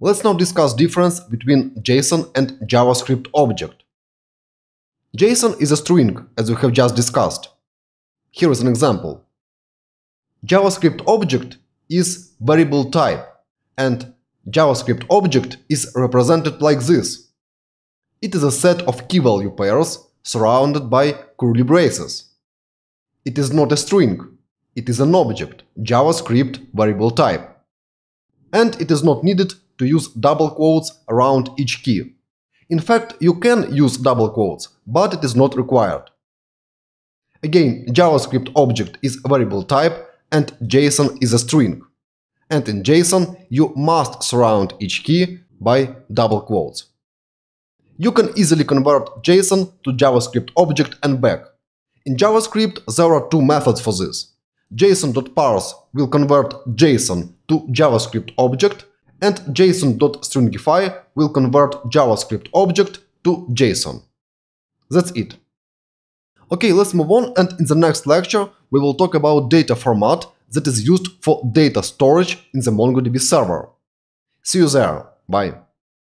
Let's now discuss difference between JSON and JavaScript object. JSON is a string, as we have just discussed. Here is an example. JavaScript object is variable type, and JavaScript object is represented like this. It is a set of key-value pairs surrounded by curly braces. It is not a string, it is an object, JavaScript variable type. And it is not needed to use double quotes around each key. In fact, you can use double quotes, but it is not required. Again, JavaScript object is a variable type and JSON is a string. And in JSON, you must surround each key by double quotes. You can easily convert JSON to JavaScript object and back. In JavaScript, there are two methods for this. JSON.parse will convert JSON to JavaScript object and JSON.stringify will convert JavaScript object to JSON. That's it. Okay, let's move on and in the next lecture we will talk about data format that is used for data storage in the MongoDB server. See you there. Bye.